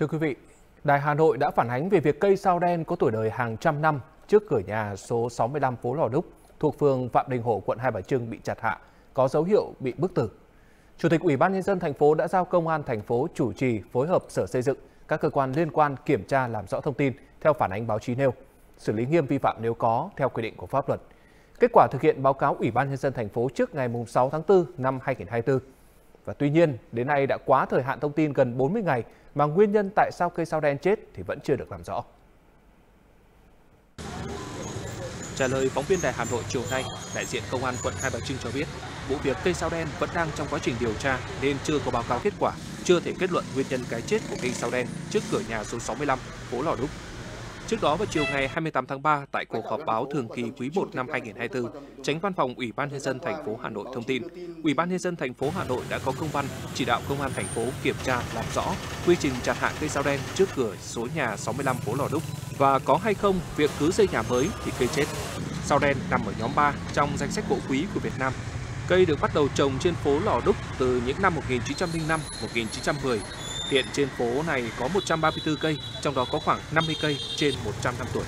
Thưa quý vị, Đài Hà Nội đã phản ánh về việc cây sao đen có tuổi đời hàng trăm năm trước cửa nhà số 65 phố Lò Đúc thuộc phường Phạm Đình Hổ, quận Hai Bà Trưng bị chặt hạ, có dấu hiệu bị bức tử. Chủ tịch Ủy ban nhân dân thành phố đã giao công an thành phố chủ trì phối hợp Sở Xây dựng, các cơ quan liên quan kiểm tra làm rõ thông tin theo phản ánh báo chí nêu, xử lý nghiêm vi phạm nếu có theo quy định của pháp luật. Kết quả thực hiện báo cáo Ủy ban nhân dân thành phố trước ngày 6 tháng 4 năm 2024. Và tuy nhiên, đến nay đã quá thời hạn thông tin gần 40 ngày mà nguyên nhân tại sao cây sao đen chết thì vẫn chưa được làm rõ. Trả lời phóng viên Đài Hà Nội chiều nay, đại diện Công an quận Hai Bà Trưng cho biết, vụ việc cây sao đen vẫn đang trong quá trình điều tra nên chưa có báo cáo kết quả, chưa thể kết luận nguyên nhân cái chết của cây sao đen trước cửa nhà số 65, phố Lò Đúc. Trước đó vào chiều ngày 28 tháng 3 tại cuộc họp báo thường kỳ quý 1 năm 2024, Tránh Văn phòng Ủy ban nhân dân thành phố Hà Nội thông tin, Ủy ban nhân dân thành phố Hà Nội đã có công văn chỉ đạo công an thành phố kiểm tra làm rõ quy trình chặt hạ cây sao đen trước cửa số nhà 65 phố Lò Đúc và có hay không việc cứ xây nhà mới thì cây chết. Sao đen nằm ở nhóm 3 trong danh sách gỗ quý của Việt Nam. Cây được bắt đầu trồng trên phố Lò Đúc từ những năm 1905, 1910 Hiện trên phố này có 134 cây, trong đó có khoảng 50 cây trên 100 năm tuổi.